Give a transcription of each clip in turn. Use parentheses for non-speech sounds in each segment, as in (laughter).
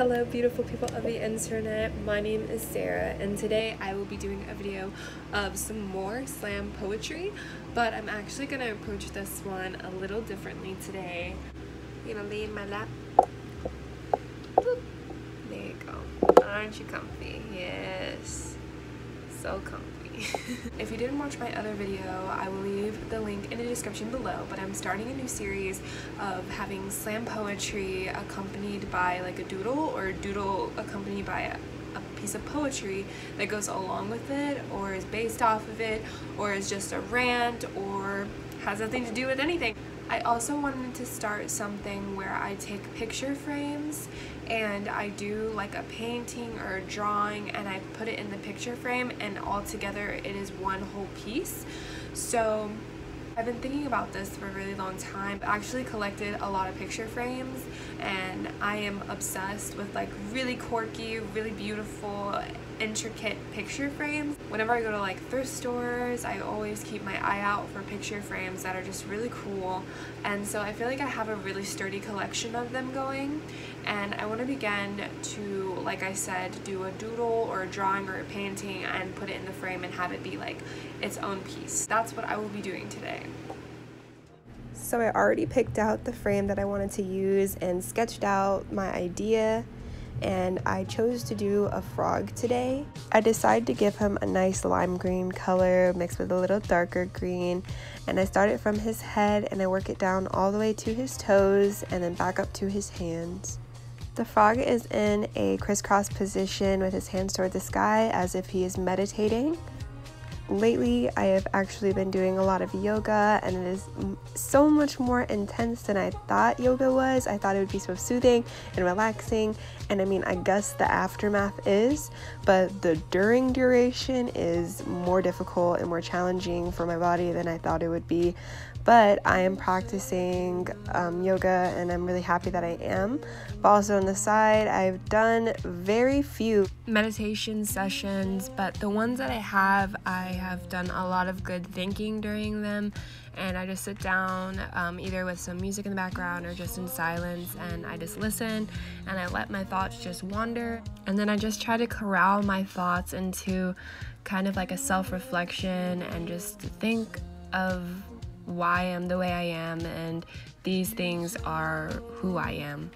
Hello beautiful people of the internet, my name is Sarah and today I will be doing a video of some more slam poetry but I'm actually going to approach this one a little differently today. Going to lay in my lap. Boop. There you go. Aren't you comfy? Yes. So comfy. (laughs) if you didn't watch my other video, I will leave the link in the description below, but I'm starting a new series of having slam poetry accompanied by like a doodle or a doodle accompanied by a, a piece of poetry that goes along with it or is based off of it or is just a rant or has nothing to do with anything. I also wanted to start something where I take picture frames and I do like a painting or a drawing and I put it in the picture frame and all together it is one whole piece. So I've been thinking about this for a really long time. I actually collected a lot of picture frames and I am obsessed with like really quirky, really beautiful, intricate picture frames. Whenever I go to like thrift stores, I always keep my eye out for picture frames that are just really cool. And so I feel like I have a really sturdy collection of them going. And I want to begin to, like I said, do a doodle or a drawing or a painting and put it in the frame and have it be like its own piece. That's what I will be doing today. So I already picked out the frame that I wanted to use and sketched out my idea and I chose to do a frog today. I decided to give him a nice lime green color mixed with a little darker green and I started from his head and I work it down all the way to his toes and then back up to his hands. The frog is in a crisscross position with his hands toward the sky as if he is meditating lately I have actually been doing a lot of yoga and it is so much more intense than I thought yoga was. I thought it would be so soothing and relaxing and I mean I guess the aftermath is, but the during duration is more difficult and more challenging for my body than I thought it would be but I am practicing um, yoga and I'm really happy that I am. But also on the side, I've done very few meditation sessions, but the ones that I have, I have done a lot of good thinking during them. And I just sit down um, either with some music in the background or just in silence and I just listen and I let my thoughts just wander. And then I just try to corral my thoughts into kind of like a self reflection and just think of why I am the way I am, and these things are who I am.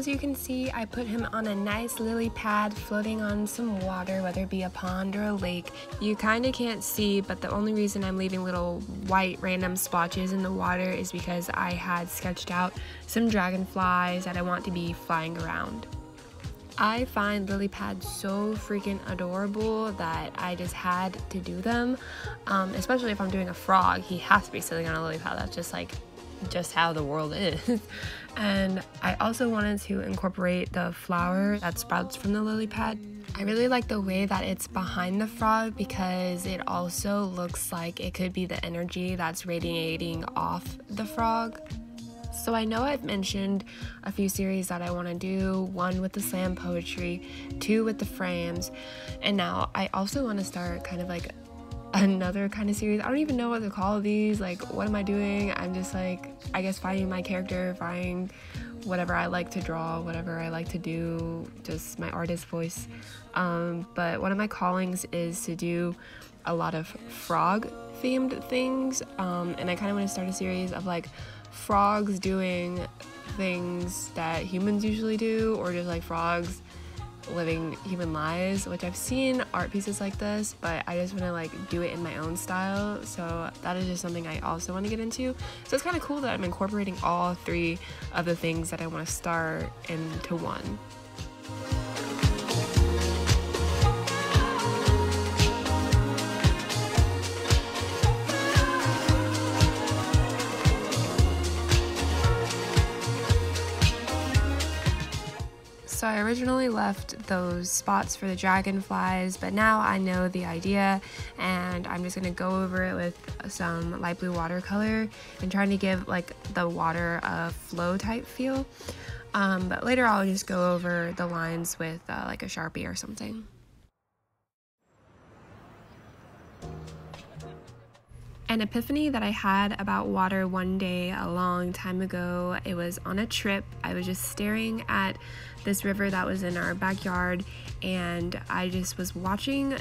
As you can see, I put him on a nice lily pad floating on some water, whether it be a pond or a lake. You kind of can't see, but the only reason I'm leaving little white random splotches in the water is because I had sketched out some dragonflies that I want to be flying around. I find lily pads so freaking adorable that I just had to do them. Um, especially if I'm doing a frog, he has to be sitting on a lily pad. That's just like just how the world is. (laughs) and I also wanted to incorporate the flower that sprouts from the lily pad. I really like the way that it's behind the frog because it also looks like it could be the energy that's radiating off the frog. So I know I've mentioned a few series that I want to do, one with the slam poetry, two with the frames, and now I also want to start kind of like another kind of series. I don't even know what to call these. Like, what am I doing? I'm just like, I guess finding my character, finding whatever I like to draw, whatever I like to do, just my artist voice. Um, but one of my callings is to do a lot of frog themed things. Um, and I kind of want to start a series of like frogs doing things that humans usually do, or just like frogs living human lives, which I've seen art pieces like this, but I just want to like do it in my own style. So that is just something I also want to get into. So it's kind of cool that I'm incorporating all three of the things that I want to start into one. So I originally left those spots for the dragonflies, but now I know the idea and I'm just gonna go over it with some light blue watercolor and trying to give like the water a flow type feel. Um, but later I'll just go over the lines with uh, like a Sharpie or something. An epiphany that I had about water one day a long time ago. It was on a trip. I was just staring at this river that was in our backyard and I just was watching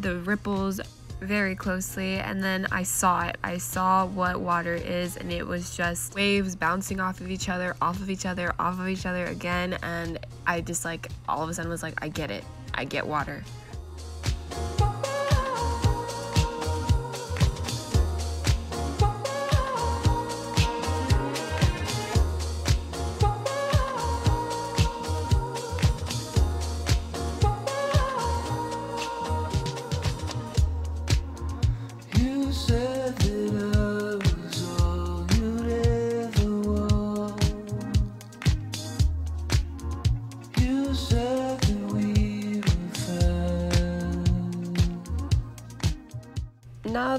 the ripples very closely and then I saw it. I saw what water is and it was just waves bouncing off of each other, off of each other, off of each other again and I just like all of a sudden was like I get it. I get water.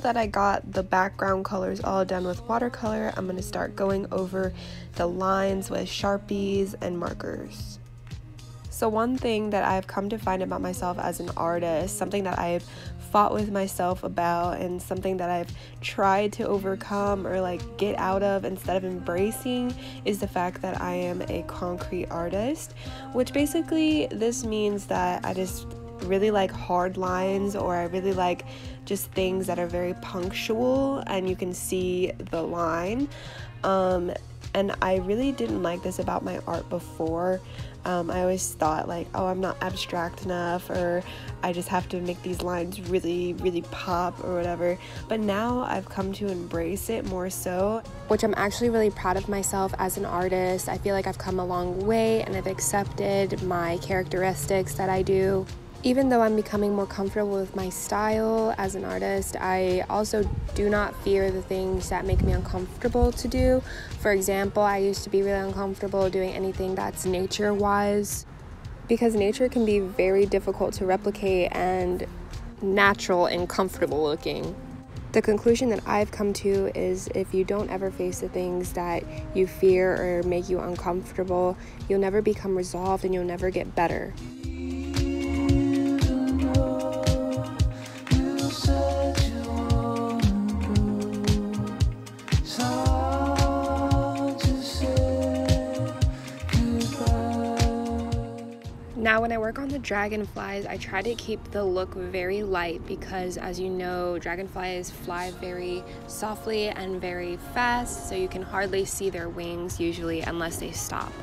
That I got the background colors all done with watercolor, I'm going to start going over the lines with Sharpies and markers. So one thing that I've come to find about myself as an artist, something that I've fought with myself about and something that I've tried to overcome or like get out of instead of embracing is the fact that I am a concrete artist, which basically this means that I just really like hard lines or I really like just things that are very punctual and you can see the line. Um, and I really didn't like this about my art before. Um, I always thought like, oh, I'm not abstract enough, or I just have to make these lines really, really pop or whatever. But now I've come to embrace it more so, which I'm actually really proud of myself as an artist. I feel like I've come a long way and I've accepted my characteristics that I do even though I'm becoming more comfortable with my style as an artist, I also do not fear the things that make me uncomfortable to do. For example, I used to be really uncomfortable doing anything that's nature wise because nature can be very difficult to replicate and natural and comfortable looking. The conclusion that I've come to is if you don't ever face the things that you fear or make you uncomfortable, you'll never become resolved and you'll never get better. Now when I work on the dragonflies, I try to keep the look very light because as you know, dragonflies fly very softly and very fast, so you can hardly see their wings usually unless they stop.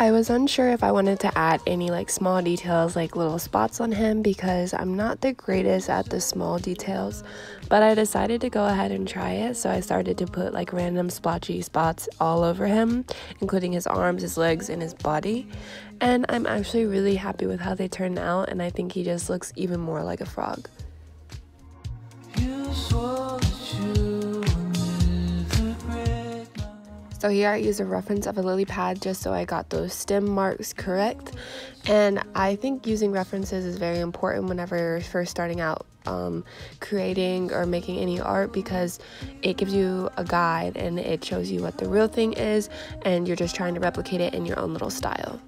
I was unsure if I wanted to add any like small details like little spots on him because I'm not the greatest at the small details but I decided to go ahead and try it so I started to put like random splotchy spots all over him including his arms, his legs, and his body and I'm actually really happy with how they turned out and I think he just looks even more like a frog. So here I use a reference of a lily pad just so I got those stem marks correct. And I think using references is very important whenever you're first starting out um, creating or making any art because it gives you a guide and it shows you what the real thing is and you're just trying to replicate it in your own little style.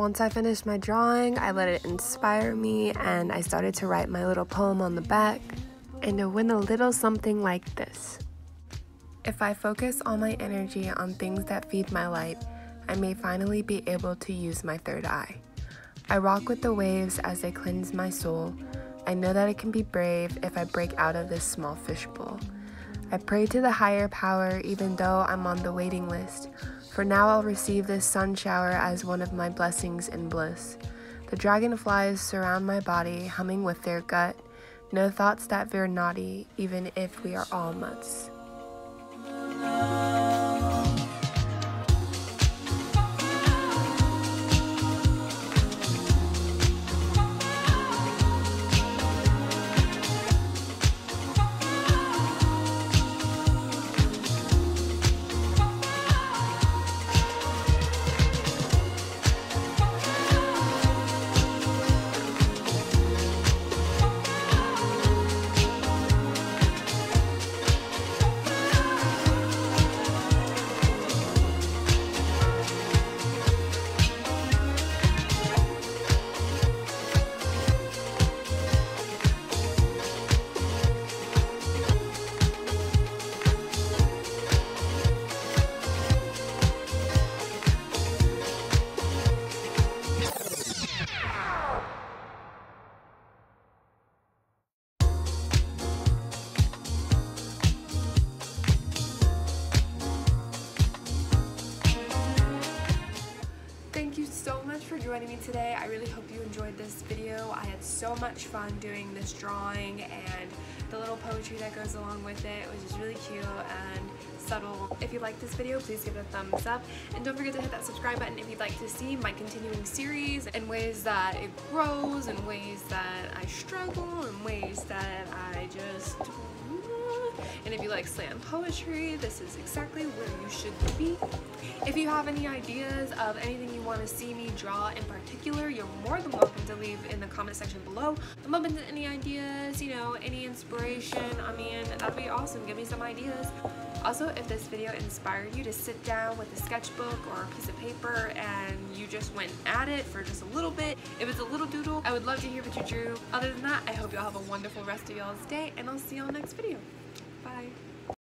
Once I finished my drawing, I let it inspire me and I started to write my little poem on the back. And it went a little something like this If I focus all my energy on things that feed my light, I may finally be able to use my third eye. I rock with the waves as they cleanse my soul. I know that I can be brave if I break out of this small fishbowl. I pray to the higher power even though I'm on the waiting list. For now I'll receive this sun shower as one of my blessings and bliss. The dragonflies surround my body, humming with their gut. No thoughts that veer naughty, even if we are all mutts. For joining me today. I really hope you enjoyed this video. I had so much fun doing this drawing and the little poetry that goes along with it. It was just really cute and subtle. If you like this video, please give it a thumbs up. And don't forget to hit that subscribe button if you'd like to see my continuing series and ways that it grows and ways that I struggle and ways that I just and if you like slam poetry, this is exactly where you should be. If you have any ideas of anything you want to see me draw in particular, you're more than welcome to leave in the comment section below. I'm open to any ideas, you know, any inspiration. I mean, that'd be awesome. Give me some ideas. Also, if this video inspired you to sit down with a sketchbook or a piece of paper and you just went at it for just a little bit, if it's a little doodle, I would love to hear what you drew. Other than that, I hope y'all have a wonderful rest of y'all's day and I'll see y'all next video.